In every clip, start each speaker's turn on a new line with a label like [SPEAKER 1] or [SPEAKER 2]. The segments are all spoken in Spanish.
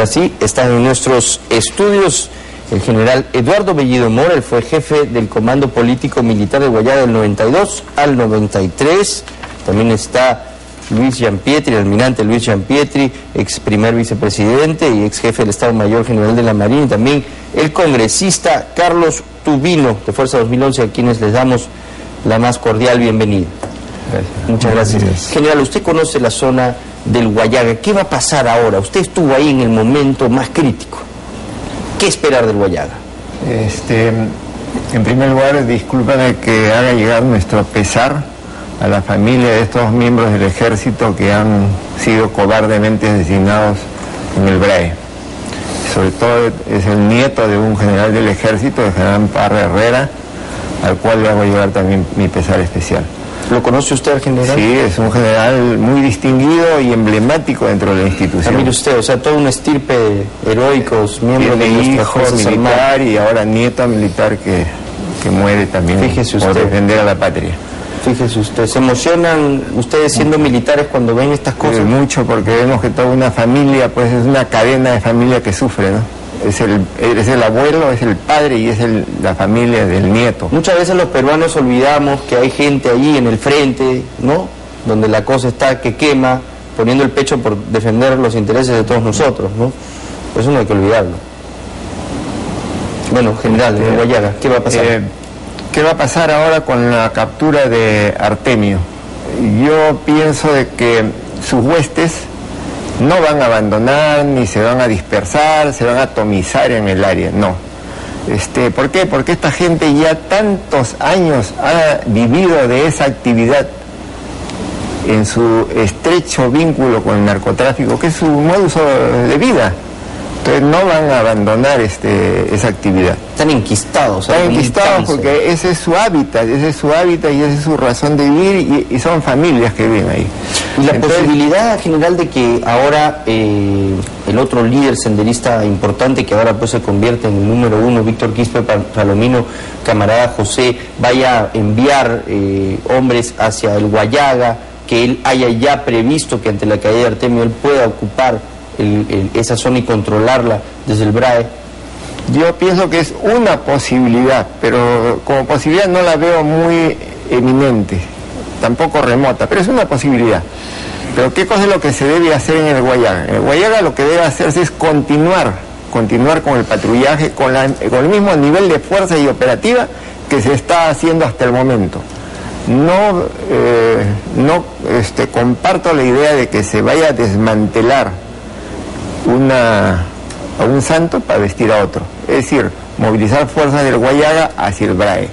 [SPEAKER 1] Ahora sí, están en nuestros estudios el general Eduardo Bellido Mora, él fue jefe del Comando Político Militar de Guayana del 92 al 93. También está Luis Gianpietri, el almirante Luis Gianpietri, ex primer vicepresidente y ex jefe del Estado Mayor General de la Marina, y también el congresista Carlos Tubino, de Fuerza 2011, a quienes les damos la más cordial bienvenida. Muchas gracias. General, usted conoce la zona del Guayaga. ¿Qué va a pasar ahora? Usted estuvo ahí en el momento más crítico. ¿Qué esperar del Guayaga?
[SPEAKER 2] Este, en primer lugar, discúlpame que haga llegar nuestro pesar a la familia de estos miembros del ejército que han sido cobardemente asesinados en el BRAE. Sobre todo es el nieto de un general del ejército, el general Parra Herrera, al cual le hago llegar también mi pesar especial.
[SPEAKER 1] ¿Lo conoce usted general?
[SPEAKER 2] Sí, es un general muy distinguido y emblemático dentro de la institución.
[SPEAKER 1] Ah, mire usted, o sea, todo un estirpe de heroicos, miembros de
[SPEAKER 2] hijo militar y ahora nieto militar que, que muere también
[SPEAKER 1] Fíjese
[SPEAKER 2] por defender a la patria.
[SPEAKER 1] Fíjese usted, ¿se emocionan ustedes siendo militares cuando ven estas cosas?
[SPEAKER 2] mucho, porque vemos que toda una familia, pues es una cadena de familia que sufre, ¿no? Es el, es el abuelo, es el padre y es el, la familia del nieto.
[SPEAKER 1] Muchas veces los peruanos olvidamos que hay gente allí en el frente, ¿no? Donde la cosa está que quema, poniendo el pecho por defender los intereses de todos nosotros, ¿no? Eso no hay que olvidarlo. Bueno, general, de Guayaga, ¿qué va a pasar? Eh,
[SPEAKER 2] ¿Qué va a pasar ahora con la captura de Artemio? Yo pienso de que sus huestes no van a abandonar ni se van a dispersar, se van a atomizar en el área, no. Este, ¿Por qué? Porque esta gente ya tantos años ha vivido de esa actividad en su estrecho vínculo con el narcotráfico, que es su modus de vida. Entonces no van a abandonar este, esa actividad.
[SPEAKER 1] Están enquistados.
[SPEAKER 2] Están enquistados porque ese es su hábitat, ese es su hábitat y esa es su razón de vivir y, son familias que viven ahí.
[SPEAKER 1] Y la posibilidad general de que ahora eh, el otro líder senderista importante que ahora pues se convierte en el número uno, Víctor Quispe Palomino, camarada José, vaya a enviar eh, hombres hacia el Guayaga, que él haya ya previsto que ante la caída de Artemio él pueda ocupar esa zona y controlarla desde el BRAE?
[SPEAKER 2] Yo pienso que es una posibilidad, pero como posibilidad no la veo muy eminente, tampoco remota, pero es una posibilidad. Pero ¿qué cosa es lo que se debe hacer en el Guayaga? En el Guayaga lo que debe hacerse es continuar, continuar con el patrullaje, con, con el mismo nivel de fuerza y operativa que se está haciendo hasta el momento. No, eh, no este, comparto la idea de que se vaya a desmantelar una, a un santo para vestir a otro. Es decir, movilizar fuerzas del Guayaga hacia el BRAE.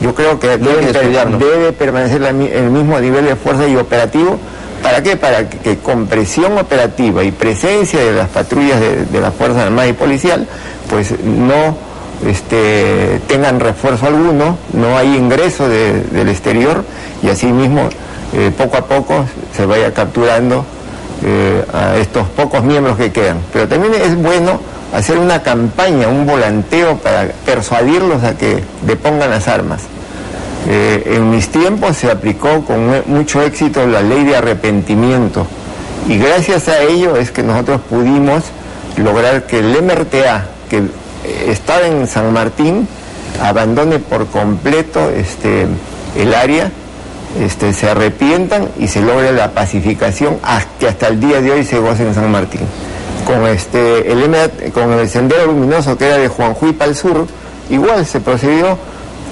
[SPEAKER 2] Yo creo que debe, permanecer el mismo nivel de fuerza y operativo. ¿Para qué? Para que, con presión operativa y presencia de las patrullas de, de las Fuerzas Armadas y Policial, pues no este, tengan refuerzo alguno, no hay ingreso del exterior y asimismo eh, poco a poco se vaya capturando eh, a estos pocos miembros que quedan. Pero también es bueno hacer una campaña, un volanteo para persuadirlos a que depongan las armas. Eh, en mis tiempos se aplicó con mucho éxito la ley de arrepentimiento y gracias a ello es que nosotros pudimos lograr que el MRTA, que estaba en San Martín, abandone por completo este, el área este, se arrepientan y se logre la pacificación que hasta el día de hoy se goce en San Martín. Con, este, el, con el sendero luminoso que era de Juanjuipa al sur, igual se procedió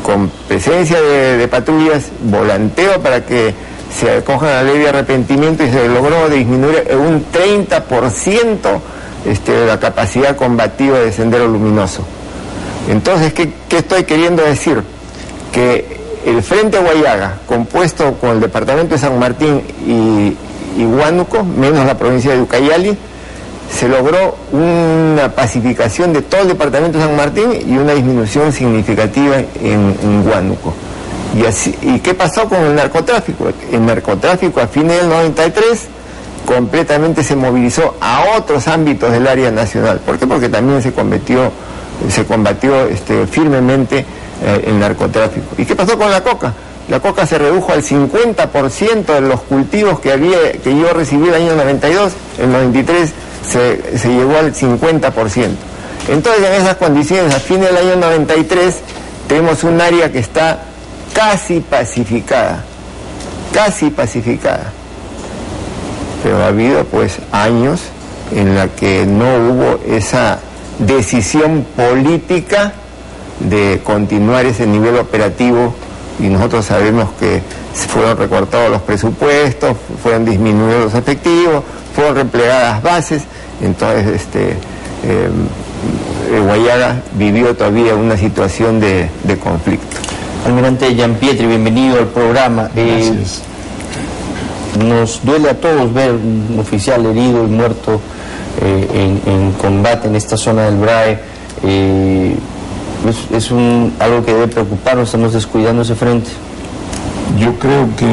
[SPEAKER 2] con presencia de, patrullas, volanteo para que se acojan a ley de arrepentimiento y se logró disminuir un 30% este, la capacidad combativa de sendero luminoso. Entonces, ¿qué, ¿qué, estoy queriendo decir? Que el Frente Guayaga, compuesto con el departamento de San Martín y, Huánuco, menos la provincia de Ucayali, se logró una pacificación de todo el departamento de San Martín y una disminución significativa en, Huánuco. Y, así, ¿Y qué pasó con el narcotráfico? El narcotráfico a fines del 93 completamente se movilizó a otros ámbitos del área nacional. ¿Por qué? Porque también se combatió, se combatió este, firmemente eh, el narcotráfico. ¿Y qué pasó con la coca? La coca se redujo al 50% de los cultivos que, había, que yo recibí el año 92, el 93 se, se llegó al 50%. Entonces, en esas condiciones, a fin del año 93, tenemos un área que está casi pacificada, casi pacificada. Pero ha habido pues años en la que no hubo esa decisión política de continuar ese nivel operativo y nosotros sabemos que fueron recortados los presupuestos, fueron disminuidos los efectivos, fueron replegadas bases, entonces este, eh, Guayaga vivió todavía una situación de, conflicto.
[SPEAKER 1] Almirante Pietri, bienvenido al programa.
[SPEAKER 3] Eh,
[SPEAKER 1] nos duele a todos ver un oficial herido y muerto eh, en, combate en esta zona del BRAE. Eh, es, un, algo que debe preocuparnos, estamos descuidando ese frente.
[SPEAKER 3] Yo creo que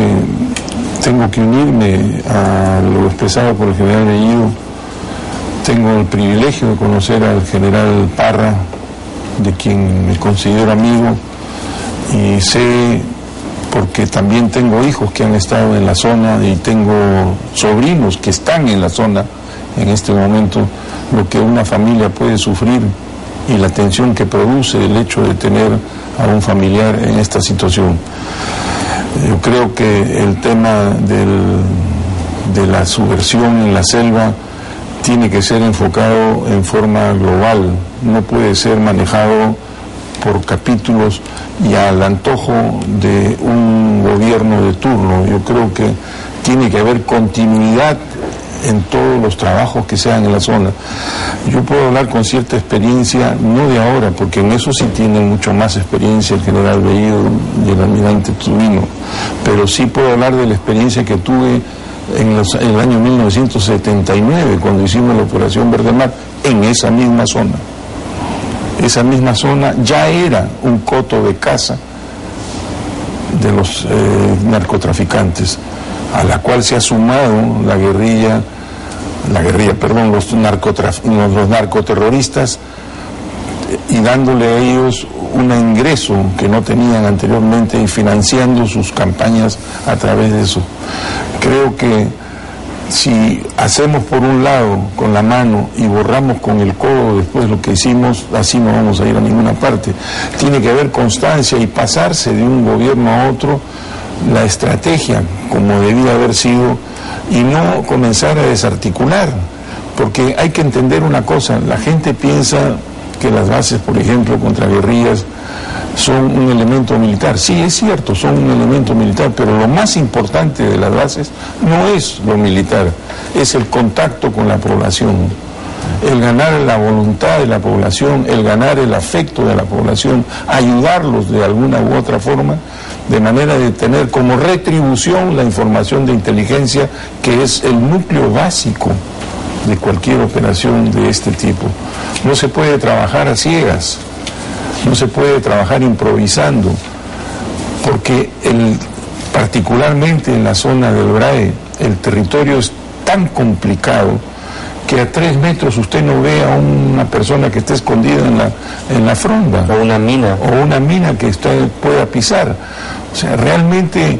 [SPEAKER 3] tengo que unirme a lo expresado por el general Bellido. Tengo el privilegio de conocer al general Parra, de quien me considero amigo, y sé, porque también tengo hijos que han estado en la zona y tengo sobrinos que están en la zona en este momento, lo que una familia puede sufrir y la tensión que produce el hecho de tener a un familiar en esta situación. Yo creo que el tema de la subversión en la selva tiene que ser enfocado en forma global, no puede ser manejado por capítulos y al antojo de un gobierno de turno. Yo creo que tiene que haber continuidad en todos los trabajos que se hagan en la zona. Yo puedo hablar con cierta experiencia, no de ahora, porque en eso sí tienen mucho más experiencia el general Bellido y el almirante Tubino, pero sí puedo hablar de la experiencia que tuve en, el año 1979, cuando hicimos la Operación Verde Mar, en esa misma zona. Esa misma zona ya era un coto de caza de los eh, narcotraficantes a la cual se ha sumado la guerrilla, la guerrilla, perdón, los, los narcoterroristas y dándole a ellos un ingreso que no tenían anteriormente y financiando sus campañas a través de eso. Creo que si hacemos por un lado con la mano y borramos con el codo después lo que hicimos, así no vamos a ir a ninguna parte. Tiene que haber constancia y pasarse de un gobierno a otro la estrategia como debía haber sido y no comenzar a desarticular, porque hay que entender una cosa, la gente piensa que las bases, por ejemplo, contra guerrillas son un elemento militar. Sí, es cierto, son un elemento militar, pero lo más importante de las bases no es lo militar, es el contacto con la población, el ganar la voluntad de la población, el ganar el afecto de la población, ayudarlos de alguna u otra forma de manera de tener como retribución la información de inteligencia que es el núcleo básico de cualquier operación de este tipo. No se puede trabajar a ciegas, no se puede trabajar improvisando, porque el, particularmente en la zona del BRAE el territorio es tan complicado que a tres metros usted no ve a una persona que esté escondida en la, en la fronda.
[SPEAKER 1] O una mina.
[SPEAKER 3] O una mina que usted pueda pisar. O sea, realmente,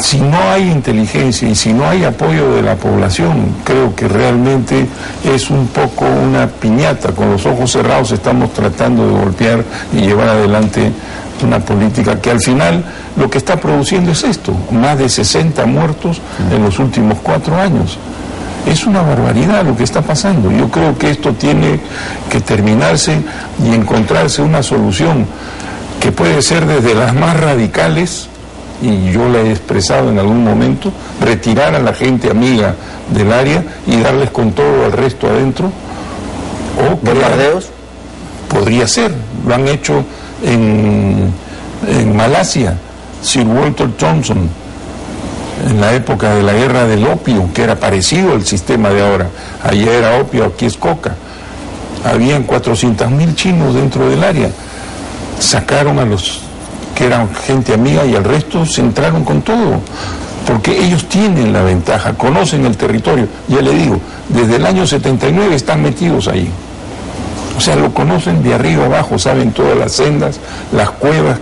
[SPEAKER 3] si no hay inteligencia y si no hay apoyo de la población, creo que realmente es un poco una piñata. Con los ojos cerrados estamos tratando de golpear y llevar adelante una política que al final lo que está produciendo es esto, más de 60 muertos en los últimos cuatro años. Es una barbaridad lo que está pasando. Yo creo que esto tiene que terminarse y encontrarse una solución que puede ser desde las más radicales, y yo la he expresado en algún momento, retirar a la gente amiga del área y darles con todo al resto adentro.
[SPEAKER 1] O ¿Bombardeos?
[SPEAKER 3] Podría ser, lo han hecho en, en Malasia, Sir Walter Thompson en la época de la guerra del opio, que era parecido al sistema de ahora. Allá era opio, aquí es coca. Habían 400.000 chinos dentro del área. Sacaron a los que eran gente amiga y al resto se entraron con todo. Porque ellos tienen la ventaja, conocen el territorio. Ya le digo, desde el año 79 están metidos ahí. O sea, lo conocen de arriba abajo, saben todas las sendas, las cuevas,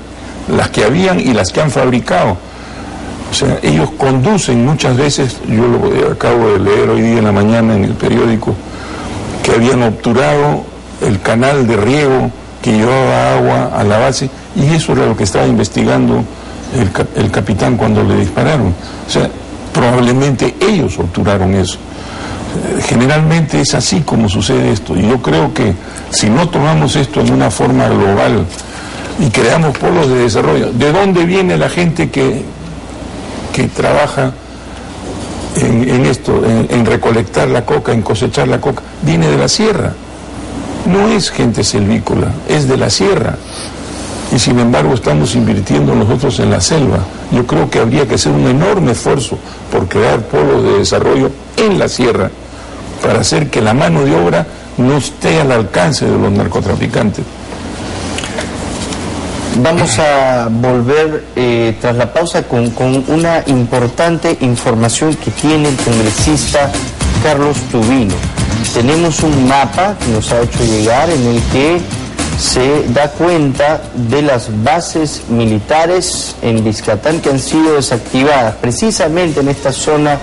[SPEAKER 3] las que habían y las que han fabricado o sea, ellos conducen muchas veces, yo lo acabo de leer hoy día en la mañana en el periódico, que habían obturado el canal de riego que llevaba agua a la base y eso era lo que estaba investigando el, el capitán cuando le dispararon. O sea, probablemente ellos obturaron eso. Generalmente es así como sucede esto y yo creo que si no tomamos esto en una forma global y creamos polos de desarrollo, ¿de dónde viene la gente que, que trabaja en, esto, en, recolectar la coca, en cosechar la coca? Viene de la sierra. No es gente selvícola, es de la sierra. Y sin embargo estamos invirtiendo nosotros en la selva. Yo creo que habría que hacer un enorme esfuerzo por crear polos de desarrollo en la sierra para hacer que la mano de obra no esté al alcance de los narcotraficantes.
[SPEAKER 1] Vamos a volver eh, tras la pausa con, una importante información que tiene el congresista Carlos Tubino. Tenemos un mapa que nos ha hecho llegar en el que se da cuenta de las bases militares en Biscatán que han sido desactivadas precisamente en esta zona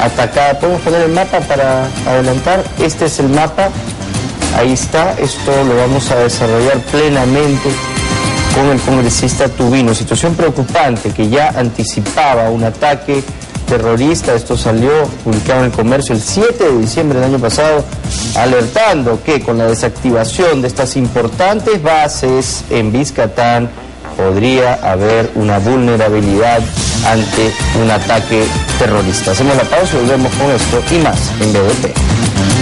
[SPEAKER 1] atacada. ¿Podemos poner el mapa para adelantar? Este es el mapa. Ahí está. Esto lo vamos a desarrollar plenamente con el congresista Tubino. Situación preocupante que ya anticipaba un ataque terrorista. Esto salió publicado en el comercio el 7 de diciembre del año pasado, alertando que con la desactivación de estas importantes bases en Biscatán podría haber una vulnerabilidad ante un ataque terrorista. Hacemos la pausa y volvemos con esto y más en BDP.